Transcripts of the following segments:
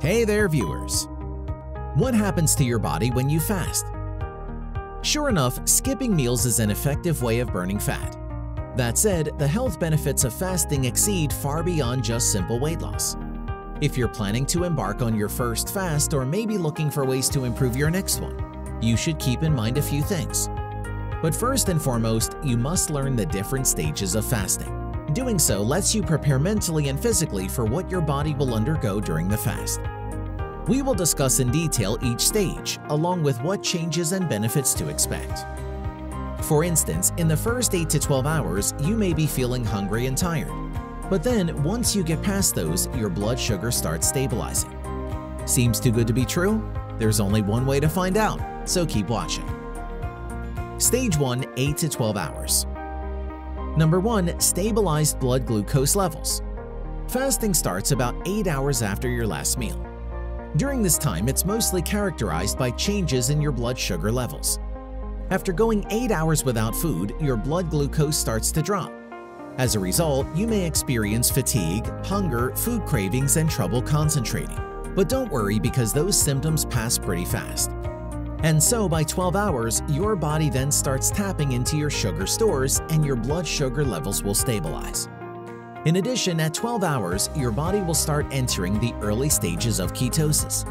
Hey there, viewers! What happens to your body when you fast? Sure enough, skipping meals is an effective way of burning fat. That said, the health benefits of fasting exceed far beyond just simple weight loss. If you're planning to embark on your first fast or maybe looking for ways to improve your next one, you should keep in mind a few things. But first and foremost, you must learn the different stages of fasting. Doing so lets you prepare mentally and physically for what your body will undergo during the fast. We will discuss in detail each stage, along with what changes and benefits to expect. For instance, in the first 8 to 12 hours, you may be feeling hungry and tired. But then, once you get past those, your blood sugar starts stabilizing. Seems too good to be true? There's only one way to find out, so keep watching. Stage 1 8 to 12 hours Number 1. Stabilized blood glucose levels. Fasting starts about 8 hours after your last meal. During this time, it's mostly characterized by changes in your blood sugar levels. After going 8 hours without food, your blood glucose starts to drop. As a result, you may experience fatigue, hunger, food cravings, and trouble concentrating. But don't worry because those symptoms pass pretty fast. And so by 12 hours, your body then starts tapping into your sugar stores and your blood sugar levels will stabilize. In addition, at 12 hours, your body will start entering the early stages of ketosis.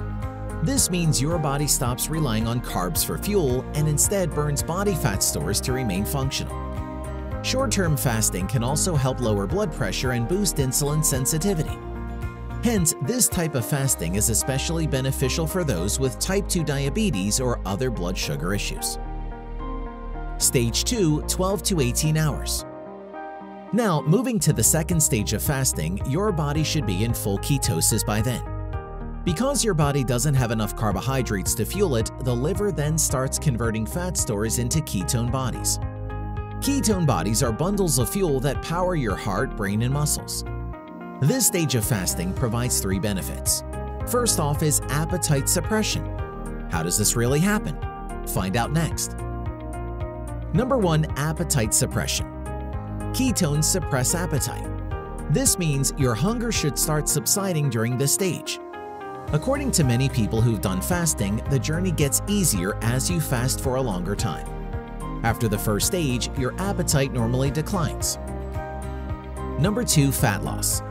This means your body stops relying on carbs for fuel and instead burns body fat stores to remain functional. Short-term fasting can also help lower blood pressure and boost insulin sensitivity. Hence, this type of fasting is especially beneficial for those with type 2 diabetes or other blood sugar issues. Stage 2 12 to 18 hours Now, moving to the second stage of fasting, your body should be in full ketosis by then. Because your body doesn't have enough carbohydrates to fuel it, the liver then starts converting fat stores into ketone bodies. Ketone bodies are bundles of fuel that power your heart, brain, and muscles. This stage of fasting provides three benefits. First off is appetite suppression. How does this really happen? Find out next. Number 1. Appetite suppression. Ketones suppress appetite. This means your hunger should start subsiding during this stage. According to many people who've done fasting, the journey gets easier as you fast for a longer time. After the first stage, your appetite normally declines. Number 2. Fat loss.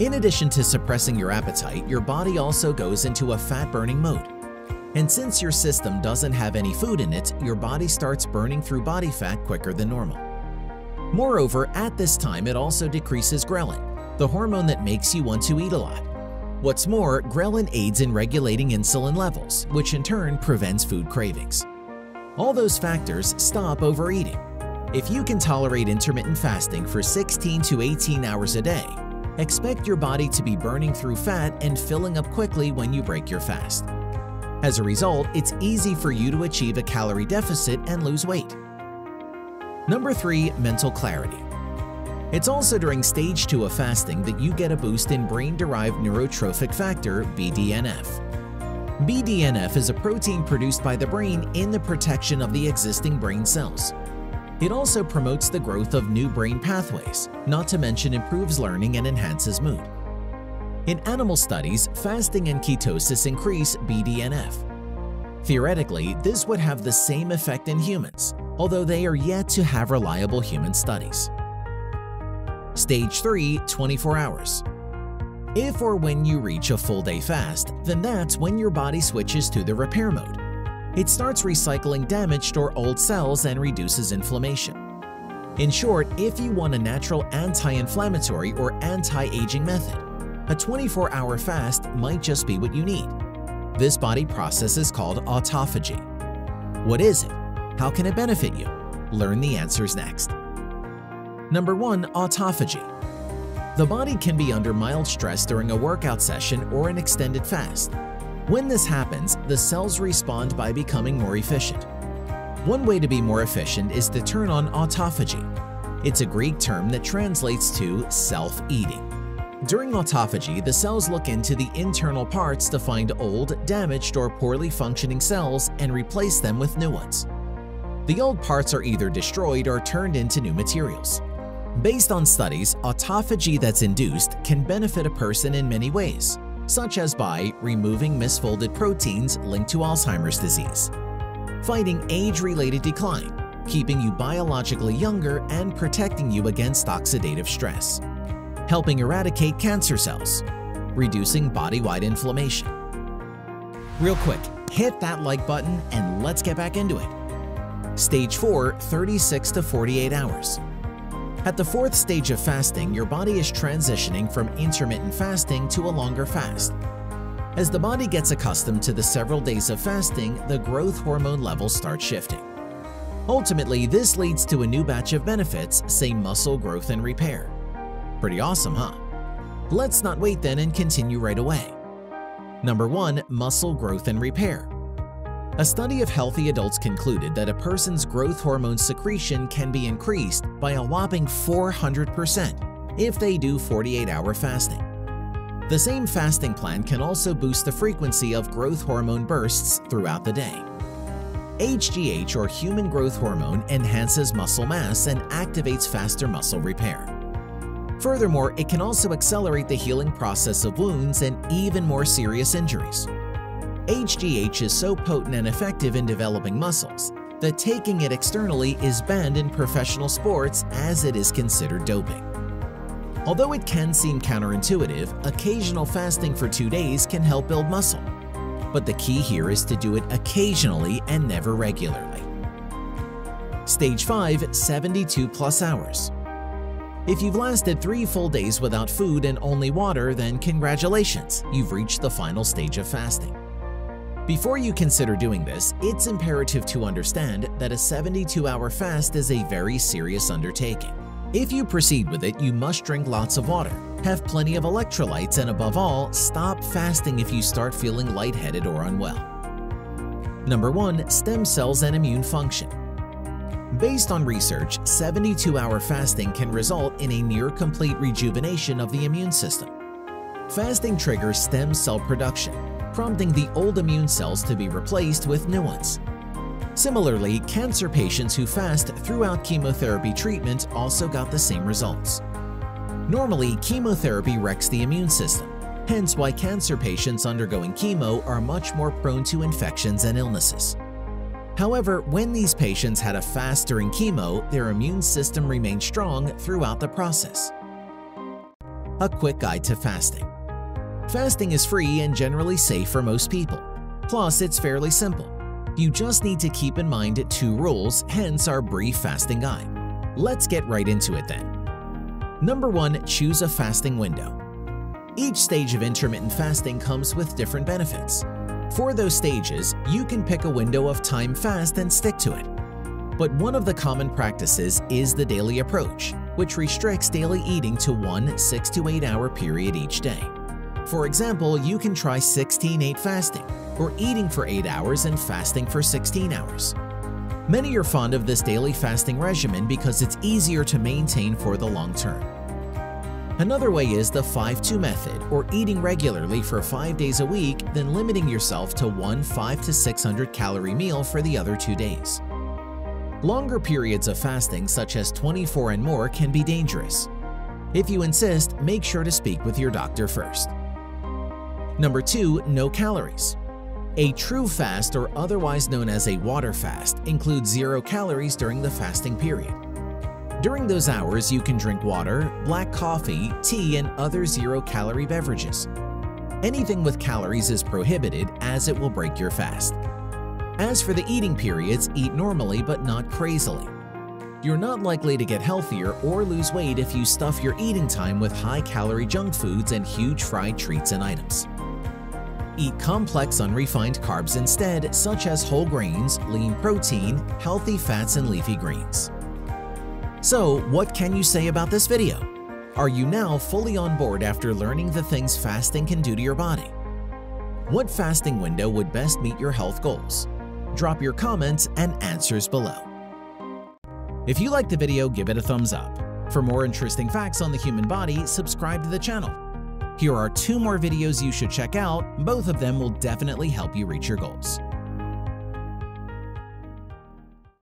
In addition to suppressing your appetite, your body also goes into a fat-burning mode. And since your system doesn't have any food in it, your body starts burning through body fat quicker than normal. Moreover, at this time it also decreases ghrelin, the hormone that makes you want to eat a lot. What's more, ghrelin aids in regulating insulin levels, which in turn prevents food cravings. All those factors stop overeating. If you can tolerate intermittent fasting for 16 to 18 hours a day, expect your body to be burning through fat and filling up quickly when you break your fast. As a result, it's easy for you to achieve a calorie deficit and lose weight. Number 3. Mental clarity It's also during stage 2 of fasting that you get a boost in brain-derived neurotrophic factor BDNF. BDNF is a protein produced by the brain in the protection of the existing brain cells. It also promotes the growth of new brain pathways, not to mention improves learning and enhances mood. In animal studies, fasting and ketosis increase BDNF. Theoretically, this would have the same effect in humans, although they are yet to have reliable human studies. Stage 3 24 hours If or when you reach a full day fast, then that's when your body switches to the repair mode. It starts recycling damaged or old cells and reduces inflammation. In short, if you want a natural anti-inflammatory or anti-aging method, a 24-hour fast might just be what you need. This body process is called autophagy. What is it? How can it benefit you? Learn the answers next. Number 1. Autophagy The body can be under mild stress during a workout session or an extended fast. When this happens, the cells respond by becoming more efficient. One way to be more efficient is to turn on autophagy. It's a Greek term that translates to self-eating. During autophagy, the cells look into the internal parts to find old, damaged, or poorly functioning cells and replace them with new ones. The old parts are either destroyed or turned into new materials. Based on studies, autophagy that's induced can benefit a person in many ways. Such as by removing misfolded proteins linked to Alzheimer's disease, fighting age-related decline, keeping you biologically younger and protecting you against oxidative stress, helping eradicate cancer cells, reducing body-wide inflammation. Real quick, hit that like button and let's get back into it. Stage 4, 36 to 48 hours. At the fourth stage of fasting, your body is transitioning from intermittent fasting to a longer fast. As the body gets accustomed to the several days of fasting, the growth hormone levels start shifting. Ultimately, this leads to a new batch of benefits, say muscle growth and repair. Pretty awesome, huh? Let's not wait then and continue right away. Number 1. Muscle growth and repair. A study of healthy adults concluded that a person's growth hormone secretion can be increased by a whopping 400% if they do 48-hour fasting. The same fasting plan can also boost the frequency of growth hormone bursts throughout the day. HGH or human growth hormone enhances muscle mass and activates faster muscle repair. Furthermore, it can also accelerate the healing process of wounds and even more serious injuries. HGH is so potent and effective in developing muscles that taking it externally is banned in professional sports as it is considered doping. Although it can seem counterintuitive, occasional fasting for two days can help build muscle but the key here is to do it occasionally and never regularly. Stage 5 72 plus hours. If you've lasted three full days without food and only water, then congratulations, you've reached the final stage of fasting. Before you consider doing this, it's imperative to understand that a 72-hour fast is a very serious undertaking. If you proceed with it, you must drink lots of water, have plenty of electrolytes, and above all, stop fasting if you start feeling lightheaded or unwell. Number 1. Stem cells and immune function. Based on research, 72-hour fasting can result in a near-complete rejuvenation of the immune system. Fasting triggers stem cell production, prompting the old immune cells to be replaced with new ones. Similarly, cancer patients who fast throughout chemotherapy treatment also got the same results. Normally, chemotherapy wrecks the immune system, hence why cancer patients undergoing chemo are much more prone to infections and illnesses. However, when these patients had a fast during chemo, their immune system remained strong throughout the process. A quick guide to fasting. Fasting is free and generally safe for most people. Plus, it's fairly simple. You just need to keep in mind two rules, hence our brief fasting guide. Let's get right into it then. Number 1. Choose a fasting window. Each stage of intermittent fasting comes with different benefits. For those stages, you can pick a window of time fast and stick to it. But one of the common practices is the daily approach, which restricts daily eating to one 6 to 8 hour period each day. For example, you can try 16-8 fasting, or eating for 8 hours and fasting for 16 hours. Many are fond of this daily fasting regimen because it's easier to maintain for the long term. Another way is the 5-2 method, or eating regularly for 5 days a week, then limiting yourself to one 5 to 600 calorie meal for the other 2 days. Longer periods of fasting, such as 24 and more, can be dangerous. If you insist, make sure to speak with your doctor first. Number 2. No calories. A true fast, or otherwise known as a water fast, includes zero calories during the fasting period. During those hours, you can drink water, black coffee, tea, and other zero-calorie beverages. Anything with calories is prohibited as it will break your fast. As for the eating periods, eat normally but not crazily. You're not likely to get healthier or lose weight if you stuff your eating time with high-calorie junk foods and huge fried treats and items. Eat complex unrefined carbs instead, such as whole grains, lean protein, healthy fats, and leafy greens. So, what can you say about this video? Are you now fully on board after learning the things fasting can do to your body? What fasting window would best meet your health goals? Drop your comments and answers below. If you liked the video, give it a thumbs up. For more interesting facts on the human body, subscribe to the channel. Here are two more videos you should check out, both of them will definitely help you reach your goals.